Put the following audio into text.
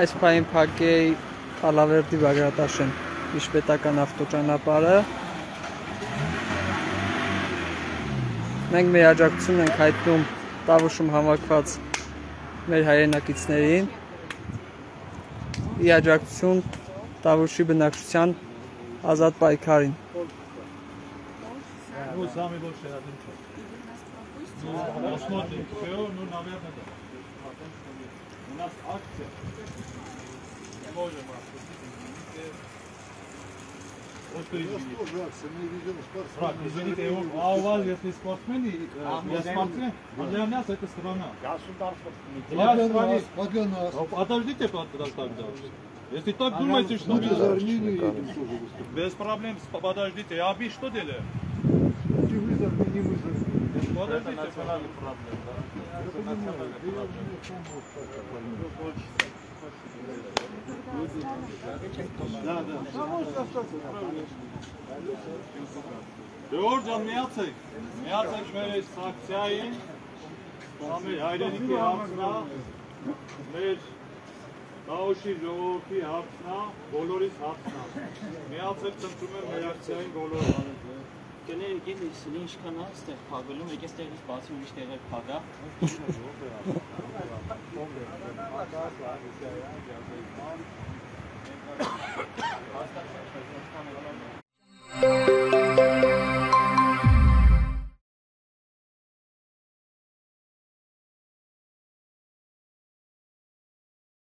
Այս պահին փակեի Խալավերդի Բագրատաշեն միջպետական ավտոճանապարհը։ Մենք մեր աջակցությունն ենք հայտնում Տավուշում հավաքված մեր հայրենակիցներին։ Ի աջակցություն Տավուշի բնակչության ազատ պայքարին։ Ну, сами больше один час. Ну, посмотрим. Все, ну, наверное, да. нас акція. Не можемо а у вас если спортсмены, я спортсмен, а для нас это страна. Государство. А для нас. Ну, подождите, подождите. Если так думаете, что без проблем, подождите. А я объясню, что делаете? Подождите. национальный проблем, Я понимаю, да я не сам вот так понимаю. Да, да. Ժողովուրդ ջան, միացեք։ Միացեք մեր այս ֆրակցիային։ Դա մեր հայրենիքի հարցն է։ Մեր Տաուշի ժողովրդի հարցն է, բոլորիս հարցն է։ Միացեք ծնծում եմ մեր ակցիային բոլորը։ Գնե եկել իսլի ինչքան է ստեղ փակվելու, մեկ էստեղից բացի ուրիշ տեղեր փակա։